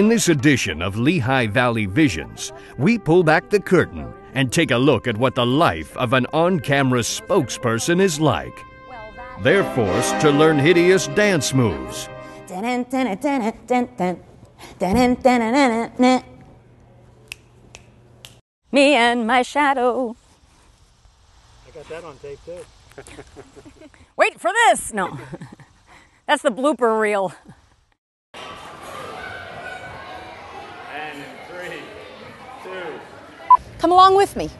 In this edition of Lehigh Valley Visions, we pull back the curtain and take a look at what the life of an on camera spokesperson is like. They're forced to learn hideous dance moves. Me and my shadow. I got that on tape too. Wait for this! No. That's the blooper reel. And in three, two. Come along with me.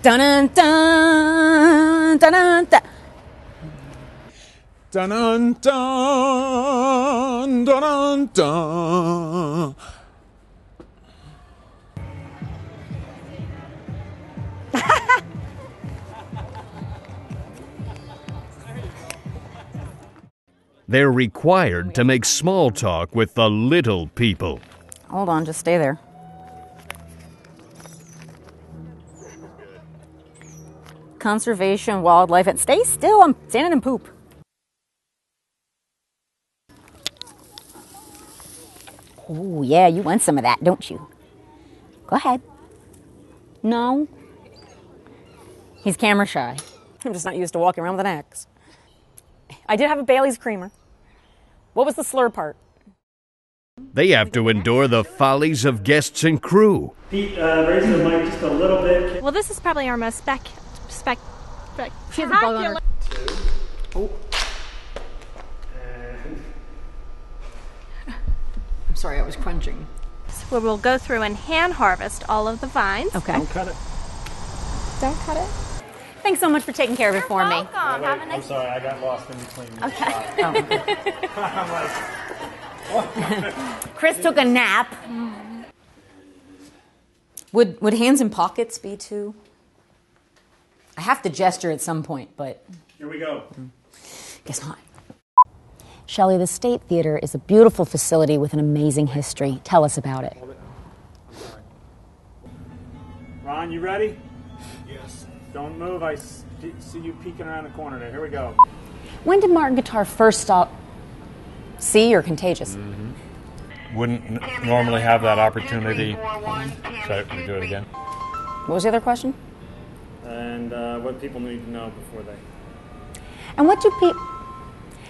Dun dun dun dun dun. dun. Dun dun dun dun dun dun. They're required to make small talk with the little people. Hold on, just stay there. Conservation, wildlife, and stay still. I'm standing in poop. Oh, yeah, you want some of that, don't you? Go ahead. No. He's camera shy. I'm just not used to walking around with an axe. I did have a Bailey's creamer. What was the slur part? They have to endure the follies of guests and crew. Pete, uh, raise the mic just a little bit. Well, this is probably our most spec, spec, spec. She has a bug on her. And I'm sorry, I was crunching. Where we'll go through and hand harvest all of the vines. Okay. don't cut it. Don't cut it. Thanks so much for taking care of it for me. Welcome. Have a I'm nice. sorry, I got lost in between. Okay. Oh. I'm like, Chris took a nap. Mm. Would would hands in pockets be too? I have to gesture at some point, but here we go. guess not. Shelley, the State Theater is a beautiful facility with an amazing history. Tell us about it. Ron, you ready? Yes. Don't move. I see you peeking around the corner there. Here we go. When did Martin Guitar first stop? See you're contagious? Mm-hmm. wouldn't n- normally have that opportunity. Should I do it again? What was the other question? And uh, what people need to know before they. And what do pe-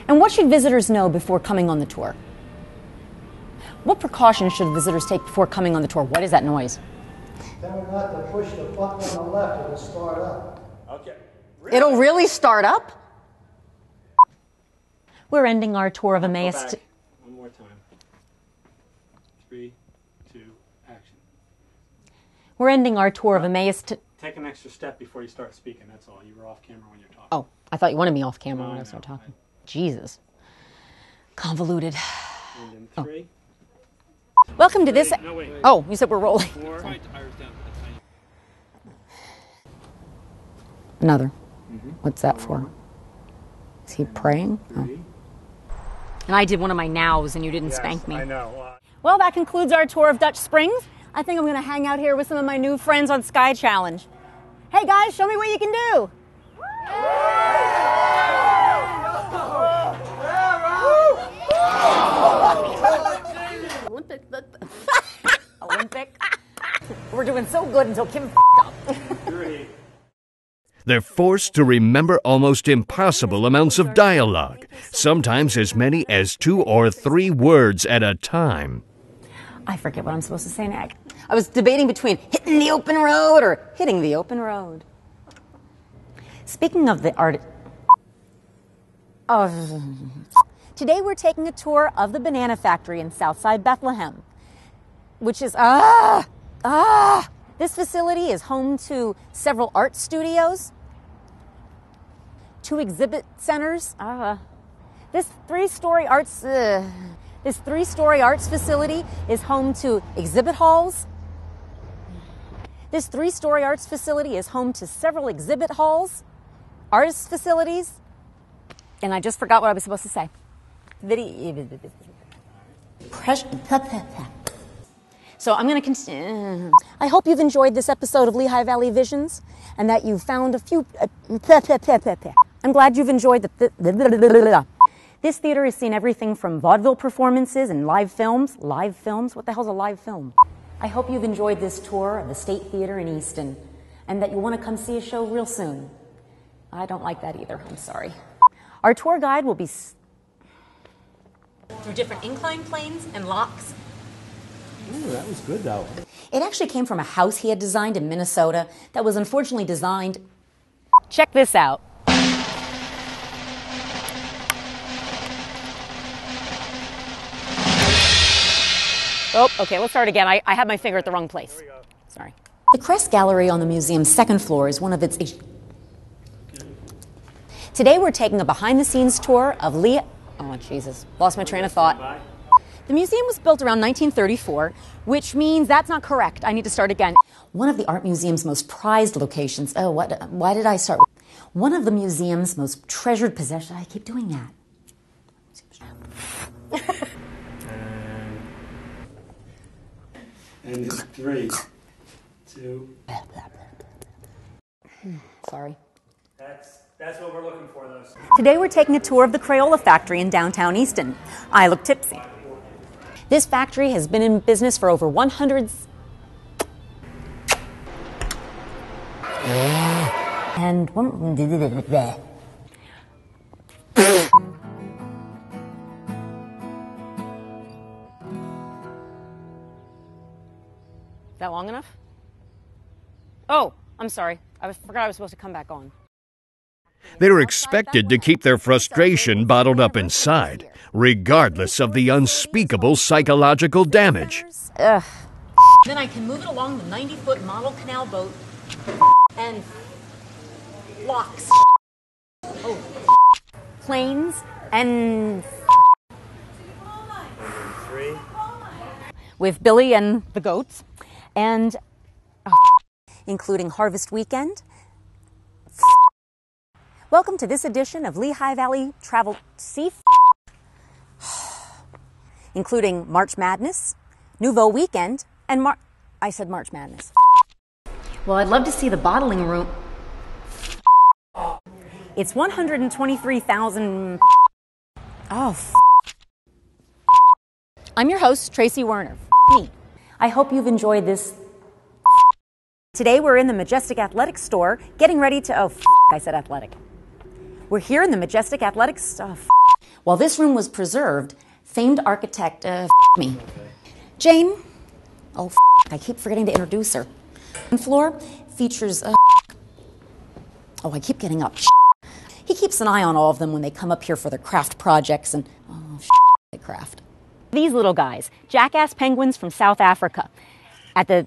And what should visitors know before coming on the tour? What precautions should visitors take before coming on the tour? What is that noise? Tell me not to push the button on the left, it'll start up. Okay. It'll really start up? We're ending our tour of Go back. One more time. Three, two, action. We're ending our tour of Emmaus. T- Take an extra step before you start speaking. That's all. You were off camera when you're talking. oh, I thought you wanted me off camera No, when I I started know. talking. Jesus. Convoluted. And then three. Welcome to this. No, wait. Oh, you said we're rolling. Four. Another. What's that for? Is he praying? Oh. And I did one of my nows and you didn't Yes, spank me. I know. Uh, Well, that concludes our tour of Dutch Springs. I think I'm going to hang out here with some of my new friends on Sky Challenge. Hey guys, show me what you can do. Olympic. Olympic. We're doing so good until Kim up. three. They're forced to remember almost impossible amounts of dialogue, sometimes as many as two or three words at a time. I forget what I'm supposed to say next. I was debating between hitting the open road or hitting the open road. Speaking of the art. Oh. Today we're taking a tour of the banana factory in Southside Bethlehem, which is ah ah. This facility is home to several art studios, two exhibit centers. Ah, this three-story arts. Uh, this three-story arts facility is home to exhibit halls. This three-story arts facility is home to several exhibit halls, artist facilities, and I just forgot what I was supposed to say. Video. So I'm going to continue. I hope you've enjoyed this episode of Lehigh Valley Visions and that you found a few. uh, I'm glad you've enjoyed the. This theater has seen everything from vaudeville performances and live films. Live films? What the hell's a live film? I hope you've enjoyed this tour of the State Theater in Easton and that you want to come see a show real soon. I don't like that either. I'm sorry. Our tour guide will be s- through different incline planes and locks. Ooh, that was good though. It actually came from a house he had designed in Minnesota that was unfortunately designed. Check this out. Oh, okay, let's start again. I, I had my finger at the wrong place. Sorry. The Crest Gallery on the museum's second floor is one of its. Today we're taking a behind the scenes tour of Leah. Oh, Jesus. Lost my train of thought. The museum was built around 1934, which means that's not correct. I need to start again. One of the art museum's most prized locations. Oh, what? Why did I start? One of the museum's most treasured possessions. I keep doing that. And it's three, two. Hmm, sorry. That's that's what we're looking for. Those. Today we're taking a tour of the Crayola factory in downtown Easton. I look tipsy. This factory has been in business for over 100. and one long enough? Oh, I'm sorry. I was, forgot I was supposed to come back on. They're expected to keep their frustration bottled up inside, regardless of the unspeakable psychological damage. Ugh. Then I can move it along the 90 foot model canal boat and locks. Oh. Planes and. With Billy and the goats. And. oh, including Harvest Weekend. Welcome to this edition of Lehigh Valley Travel Sea. including March Madness, Nouveau Weekend, and Mar. I said March Madness. Well, I'd love to see the bottling room. It's 123,000. Oh, f- I'm your host, Tracey Werner. F- Me. I hope you've enjoyed this. Today we're in the Majestic Athletic store getting ready to. Oh, I said athletic. We're here in the Majestic Athletic stuff. While this room was preserved, famed architect, uh, me. Jane. Oh, I keep forgetting to introduce her. Floor features. Uh, oh, I keep getting up. He keeps an eye on all of them when they come up here for their craft projects and. Oh, they craft. These little guys, jackass penguins from South Africa. At the.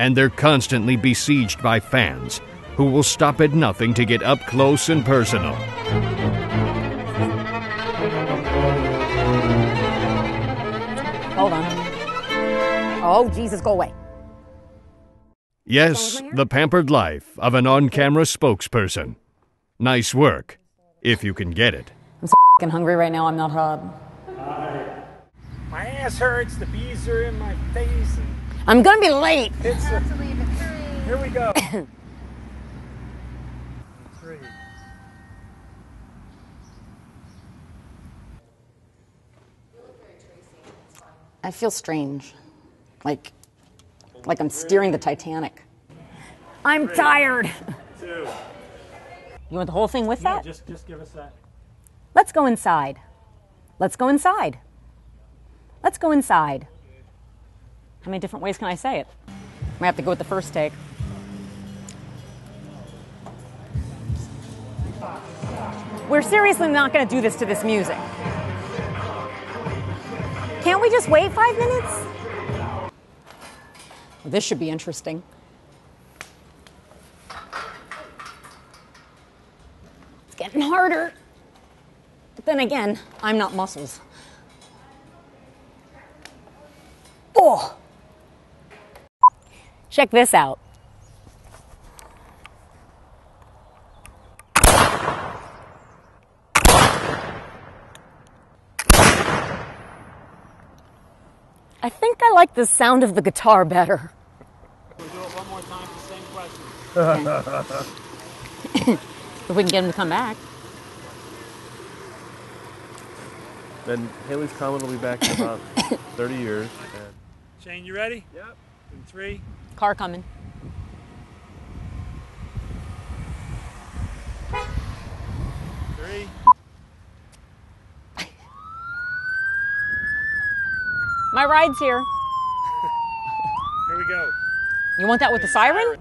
And they're constantly besieged by fans who will stop at nothing to get up close and personal. Hold on. Oh, Jesus, go away. Yes, the pampered life of an on camera spokesperson. Nice work, if you can get it. I'm so fing hungry right now. I'm not hard. My ass hurts. The bees are in my face. And I'm gonna be late. it's a, here we go. Three. I feel strange. Like, like I'm steering the Titanic. I'm tired. Two. You want the whole thing with Yeah, that? just just give us that. Let's go inside. Let's go inside. Let's go inside. How many different ways can I say it? I have to go with the first take. We're seriously not going to do this to this music. Can't we just wait five minutes? This should be interesting. It's getting harder. But then again, I'm not muscles. Oh! Check this out. I think I like the sound of the guitar better. We'll do it one more time. The same question. If we can get him to come back. Then Halley's Comet will be back in about 30 years. And Shane, you ready? Yep. In three, Car coming. three. My ride's here. Here we go. You want that with the siren?